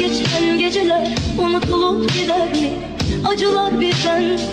geçen geceler unutulup gider mi? Acılar bizden